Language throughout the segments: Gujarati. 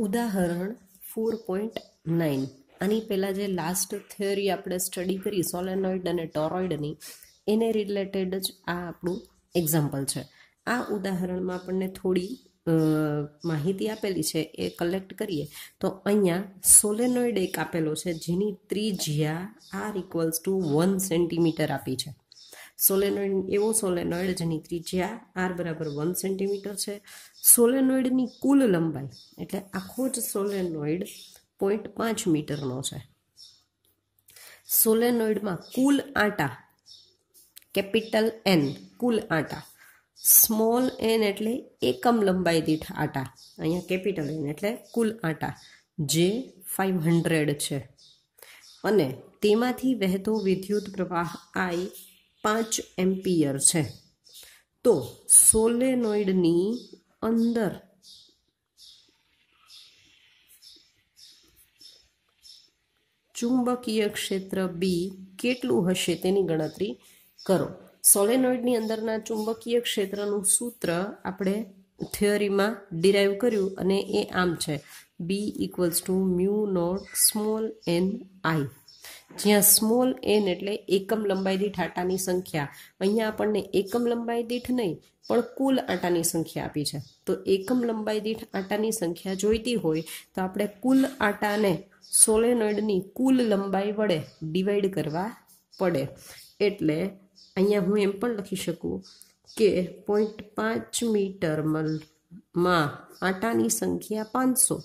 ઉદાહરણ ફોર પોઈન્ટ નાઇન આની પહેલાં જે લાસ્ટ થિયરી આપણે સ્ટડી કરી સોલેનોઇડ અને ટોરોઇડની એને રિલેટેડ જ આ આપણું એક્ઝામ્પલ છે. આ ઉદાહરણમાં આપણને થોડી માહિતી આપેલી છે એ કલેક્ટ કરીએ. તો અહીંયા સોલેનોઇડ એક આપેલો છે જેની ત્રિજ્યા R equals to one centimetre આપી છે. સોલેનોઇડ એવો સોલેનોઇડ જેની ત્રિજ્યા આર બરાબર વન સેન્ટીમીટર છે. સોલેનોઇડની કુલ લંબાઈ એટલે આખો જ સોલેનોઇડ પોઈન્ટ પાંચ મીટરનો છે. સોલેનોઇડમાં કુલ આટા કેપિટલ એન કુલ આટા. સ્મોલ એન એટલે એકમ લંબાઈ દીઠ આટા. અહીંયા કેપિટલ એન એટલે કુલ આટા. જે ફાઈવ હંડ્રેડ છે. અને તેમાંથી વહેતો વિદ્યુત પ્રવાહ આઈ પાંચ એમ્પિયર છે. તો સોલેનોઇડની અંદર ચુંબકીય ક્ષેત્ર બી કેટલું હશે તેની ગણતરી કરો. સોલેનોઇડની અંદરના ચુંબકીય ક્ષેત્રનું સૂત્ર આપણે થિયરીમાં ડિરાઈવ કર્યું અને એ આમ છે. B equals to mu not small N I જ્યાં સ્મોલ એન એટલે એકમ લંબાઈ દીઠ આટાની સંખ્યા. અહીંયા આપણને એકમ લંબાઈ દીઠ નહીં, પણ કુલ આટાની સંખ્યા આપી છે. તો એકમ લંબાઈ દીઠ આટાની સંખ્યા જોઈતી હોય તો આપણે કુલ આટાને સોલેનોઇડની કુલ લંબાઈ વડે ડિવાઈડ કરવા પડે. એટલે અહીંયા હું એમ પણ લખી શકું કે પોઈન્ટ પાંચ મીટરમાં આટાની સંખ્યા પાંચસો.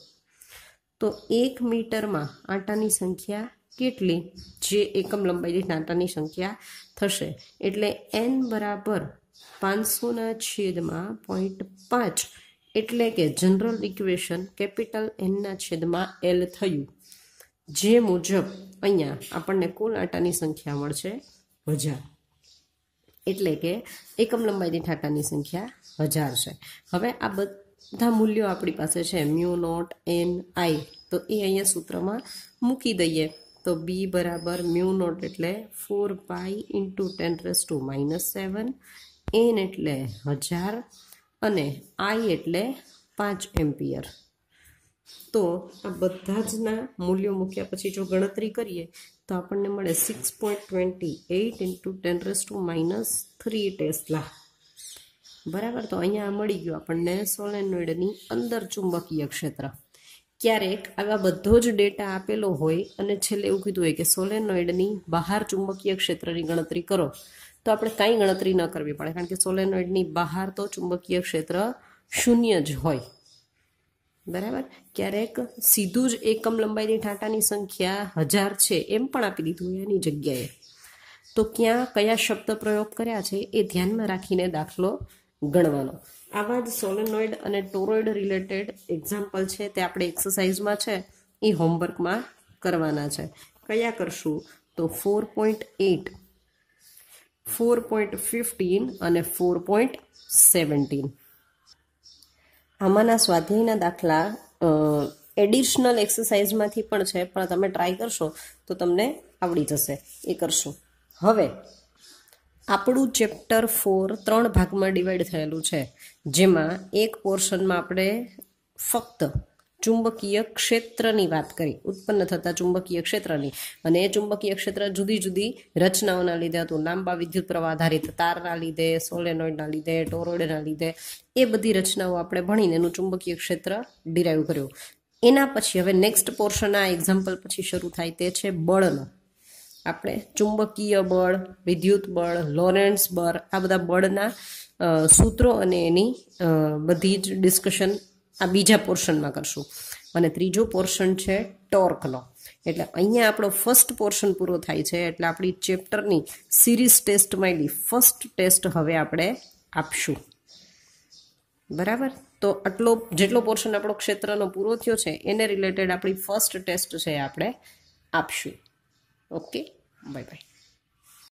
તો એક મીટરમાં આટાની સંખ્યા કેટલી? જે એકમ લંબાઈ દીઠ આટાની સંખ્યા થશે. એટલે એન બરાબર પાંચસોના છેદમાં પોઈન્ટ પાંચ. એટલે કે જનરલ ઇક્વેશન કેપિટલ એનના છેદમાં એલ થયું. જે મુજબ અહીંયા આપણને કુલ આટાની સંખ્યા મળશે હજાર એટલે કે એકમ લંબાઈની દીઠ સંખ્યા હજાર છે. હવે આ બધા મૂલ્યો આપણી પાસે છે. Mu not N I. તો એ અહીંયા સૂત્રમાં મૂકી દઈએ. તો બી બરાબર મ્યુ નોટ એટલે four pi into ten raise to minus seven. N એટલે હજાર. અને આઈ એટલે પાંચ એમ્પિયર. તો આ બધા જના મૂલ્યો મૂક્યા પછી જો ગણતરી કરીએ તો આપણને મળે six point twenty eight into ten raise to minus three tesla બરાબર? તો અહીંયા મળી ગયું આપણને સોલેનોઇડની અંદર ચુંબકીય ક્ષેત્ર. ક્યારેક આવા બધો જ ડેટા આપેલો હોય અને છેલ્લે એવું કીધું હોય કે સોલેનોઇડની બહાર ચુંબકીય ક્ષેત્રની ગણતરી કરો, તો આપણે કાંઈ ગણતરી ન કરવી પડે, કારણ કે સોલેનોઇડની બહાર તો ચુંબકીય ક્ષેત્ર શૂન્ય જ હોય. બરાબર? ક્યારેક સીધું જ એકમ લંબાઈની ઠાંટાની સંખ્યા હજાર છે એમ પણ આપી દીધું એની જગ્યાએ. તો ક્યાં કયા શબ્દ પ્રયોગ કર્યા છે એ ધ્યાનમાં રાખીને દાખલો ગણવાનો. આવા જ સોલેનોઇડ અને ટોરોઇડ રિલેટેડ એક્ઝામ્પલ છે તે આપણે એક્સરસાઇઝમાં છે, એ હોમવર્કમાં કરવાના છે. કયા કરશું? તો four point eight, four point fifteen અને ફોર પોઈન્ટ સેવન્ટીન. આમાંના સ્વાધ્યાયના દાખલા એડિશનલ એક્સરસાઇઝમાંથી પણ છે, પણ તમે ટ્રાય કરશો તો તમને આવડી જશે. એ કરશું. હવે, આપણું ચેપ્ટર ફોર ત્રણ ભાગમાં ડિવાઈડ થયેલું છે, જેમાં એક પોર્શનમાં આપણે ફક્ત ચુંબકીય ક્ષેત્રની વાત કરી. ઉત્પન્ન થતા ચુંબકીય ક્ષેત્રની. અને એ ચુંબકીય ક્ષેત્ર જુદી જુદી રચનાઓના લીધે હતું. લાંબા વિદ્યુત પ્રવાહ આધારિત તારના લીધે, સોલેનોઇડના લીધે ટોરોઇડના લીધે એ બધી રચનાઓ આપણે ભણીને એનું ચુંબકીય ક્ષેત્ર ડિરાઈવ કર્યું. એના પછી હવે નેક્સ્ટ પોર્શન આ એક્ઝામ્પલ પછી શરૂ થાય તે છે બળનો. આપણે ચુંબકીય બળ, વિદ્યુત બળ લોરેન્સ બળ આ બધા બળના સૂત્રો અને એની બધી જ ડિસ્કશન આ બીજા પોર્શનમાં કરશું. અને ત્રીજો પોર્શન છે ટોર્કનો એટલે અહીંયા આપણો ફર્સ્ટ પોર્શન પૂરો થાય છે. એટલે આપણી ચેપ્ટરની સિરીઝ ટેસ્ટમાંની ફર્સ્ટ ટેસ્ટ હવે આપણે આપશું. બરાબર? તો આટલો, જેટલો પોર્શન આપણો ક્ષેત્રનો પૂરો થયો છે, એને રિલેટેડ આપણી ફર્સ્ટ ટેસ્ટ છે આપણે આપશું. Okay bye bye